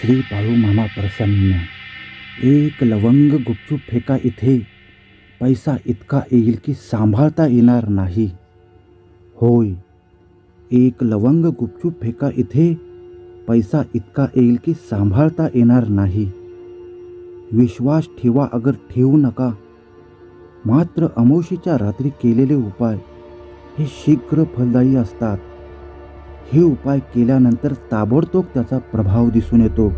श्री बाळू मामा प्रसन्न. एक लवंग गुपचूप फेका इथे. पैसा इतका येईल की सांभाळता येणार नाही. होय एक लवंग गुपचूप फेका इथे. पैसा इतका येईल की सांभाळता येणार नाही. विश्वास ठेवा अगर ठेवू नका. मात्र अमोशीच्या रात्री केलेले उपाय हे शीघ्र फलदायी असतात. हे उपाय केल्यानंतर ताबडतोब त्याचा प्रभाव दिसून येतो.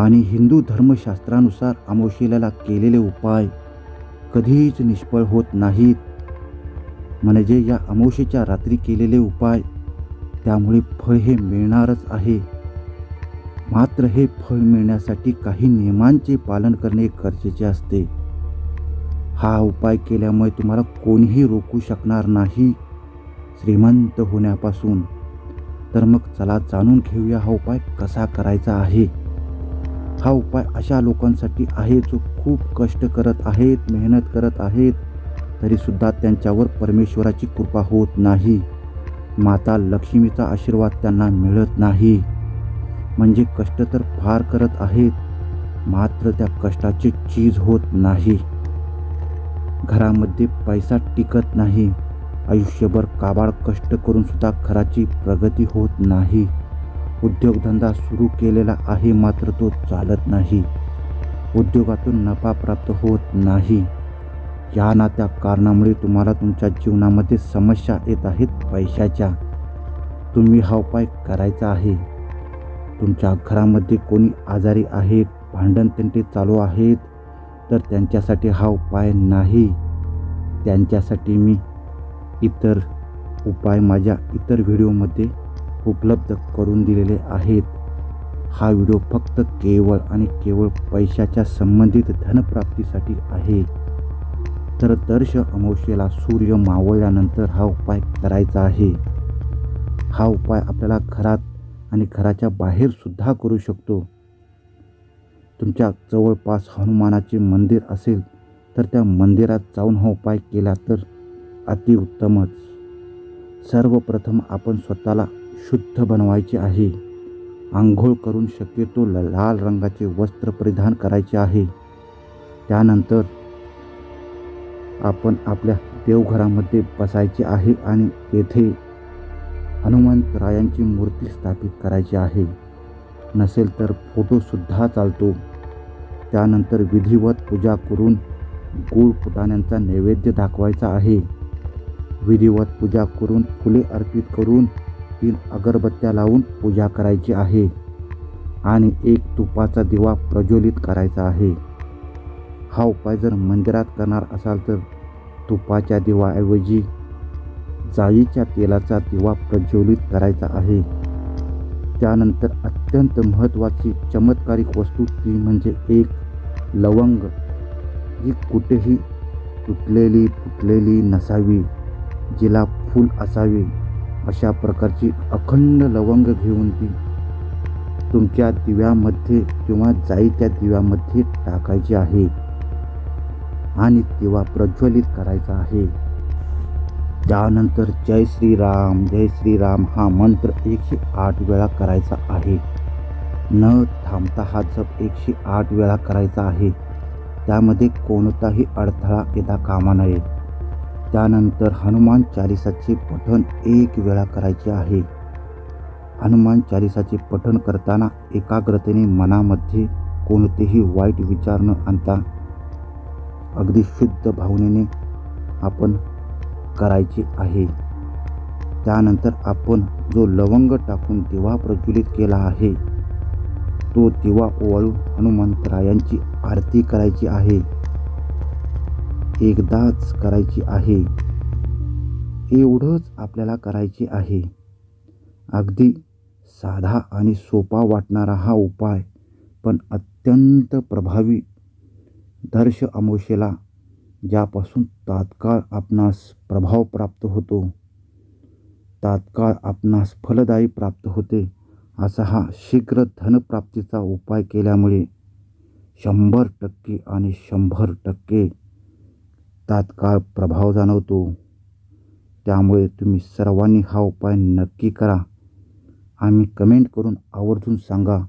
आणि हिंदू धर्मशास्त्रानुसार अमोशिलेला केलेले उपाय कधीच निष्फळ होत नाहीत. म्हणजे या अमोशेच्या रात्री केलेले उपाय त्यामुळे फळ हे मिळणारच आहे. मात्र हे फळ मिळण्यासाठी काही नियमांचे पालन करणे गरजेचे असते. हा उपाय केल्यामुळे तुम्हाला कोणीही रोखू शकणार नाही. श्रीमंत होण्यापासून. तर मग चला जाणून घेऊया हा उपाय कसा करायचा आहे. हा उपाय अशा लोकांसाठी आहे जो खूप कष्ट करत आहेत मेहनत करत आहेत तरीसुद्धा त्यांच्यावर परमेश्वराची कृपा होत नाही. माता लक्ष्मीचा आशीर्वाद त्यांना मिळत नाही. म्हणजे कष्ट तर फार करत आहेत मात्र त्या कष्टाची चीज होत नाही. घरामध्ये पैसा टिकत नाही. आयुष्यभर काबाड कष्ट करून सुद्धा घराची प्रगती होत नाही. उद्योगधंदा सुरू केलेला आहे मात्र तो चालत नाही. उद्योगातून नफा प्राप्त होत नाही. या ना त्या कारणामुळे तुम्हाला तुमच्या जीवनामध्ये समस्या येत आहेत पैशाच्या. तुम्ही हा उपाय करायचा आहे. तुमच्या घरामध्ये कोणी आजारी आहेत भांडण तंटे चालू आहेत तर त्यांच्यासाठी हा उपाय नाही. त्यांच्यासाठी मी इतर उपाय माझ्या इतर व्हिडिओमध्ये उपलब्ध करून दिलेले आहेत. हा व्हिडिओ फक्त केवळ आणि केवळ पैशाच्या संबंधित धनप्राप्तीसाठी आहे. तर दर्श अमावस्येला सूर्य मावळल्यानंतर हा उपाय करायचा आहे. हा उपाय आपल्याला घरात आणि घराच्या बाहेर सुद्धा करू शकतो. तुमच्या जवळपास हनुमानाचे मंदिर असेल तर त्या मंदिरात जाऊन हा उपाय केला तर अतिउत्तमच सर्वप्रथम आपण स्वतःला शुद्ध बनवायचे आहे. आंघोळ करून शक्यतो लाल रंगाचे वस्त्र परिधान करायचे आहे. त्यानंतर आपण आपल्या देवघरामध्ये बसायचे आहे आणि तेथे हनुमंतरायांची मूर्ती स्थापित करायची आहे. नसेल तर फोटोसुद्धा चालतो. त्यानंतर विधिवत पूजा करून गूळ फुटाण्यांचा नैवेद्य दाखवायचा आहे. विधिवत पूजा करून फुले अर्पित करून तीन अगरबत्त्या लावून पूजा करायची आहे. आणि एक तुपाचा दिवा प्रज्वलित करायचा आहे. हा उपाय जर मंदिरात करणार असाल तर तुपाच्या दिवाऐवजी जाळीच्या तेलाचा दिवा प्रज्वलित करायचा आहे. त्यानंतर अत्यंत महत्त्वाची चमत्कारिक वस्तू ती म्हणजे एक लवंग जी कुठेही तुटलेली फुटलेली नसावी. जिला फूल असावे अशा प्रकारची अखंड लवंग घेऊन ती तुमच्या दिव्यामध्ये किंवा जाईच्या दिव्यामध्ये टाकायची आहे आणि दिवा प्रज्वलित करायचा आहे. त्यानंतर जय श्रीराम जय श्रीराम हा मंत्र एकशे आठ वेळा करायचा आहे. न थांबता हा जप एकशे आठ वेळा करायचा आहे. त्यामध्ये कोणताही अडथळा येता कामा नये. त्यानंतर हनुमान चालिसाचे पठण एक वेळा करायचे आहे. हनुमान चालिसाचे पठण करताना एकाग्रतेने मनामध्ये कोणतेही वाईट विचार न आणता अगदी शुद्ध भावनेने आपण करायचे आहे. त्यानंतर आपण जो लवंग टाकून दिवा प्रज्वलित केला आहे तो दिवा ओवाळून हनुमंतरायांची आरती करायची आहे. एकदाच करायची आहे. एवढंच आपल्याला करायचे आहे. अगदी साधा आणि सोपा वाटणारा हा उपाय पण अत्यंत प्रभावी. दर्श अमोशेला ज्यापासून तात्काळ आपणास प्रभाव प्राप्त होतो तात्काळ आपणास फलदायी प्राप्त होते असा हा शीघ्र धनप्राप्तीचा उपाय केल्यामुळे शंभर टक्के आणि शंभर टक्के तात्काळ प्रभाव जाणवतो. त्यामुळे तुम्ही सर्वांनी हा उपाय नक्की करा. आम्ही कमेंट करून आवर्जून सांगा.